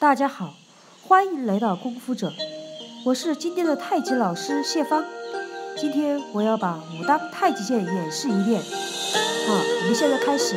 大家好，欢迎来到功夫者，我是今天的太极老师谢芳。今天我要把武当太极剑演示一遍。好，我们现在开始。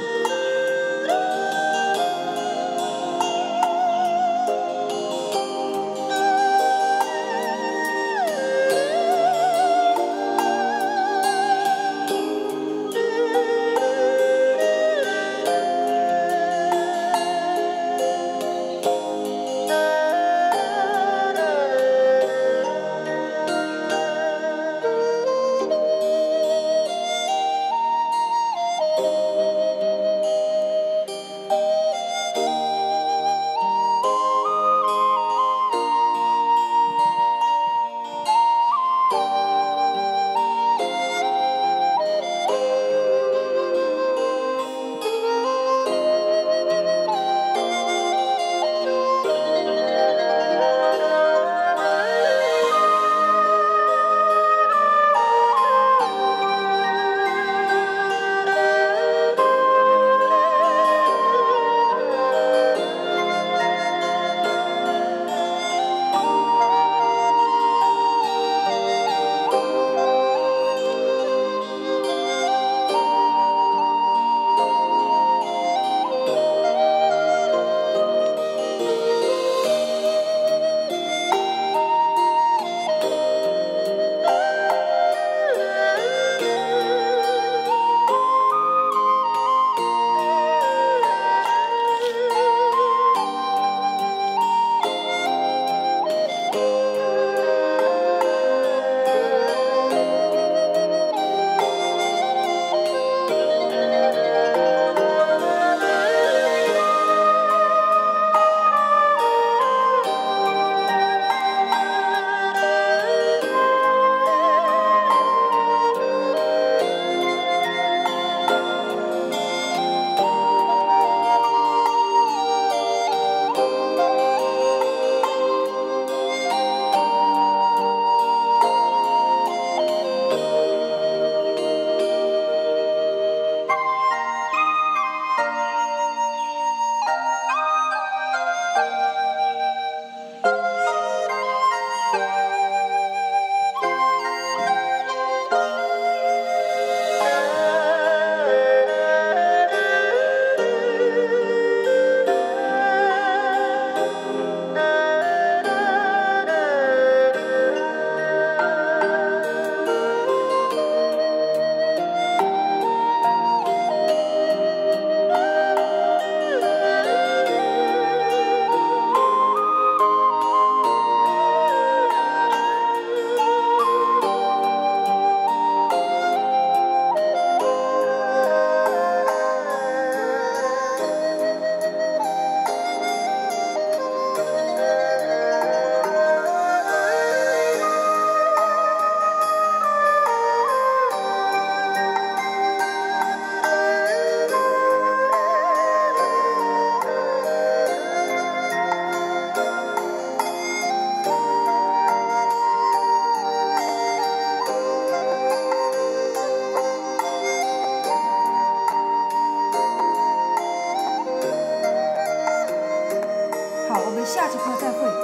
下节课再会。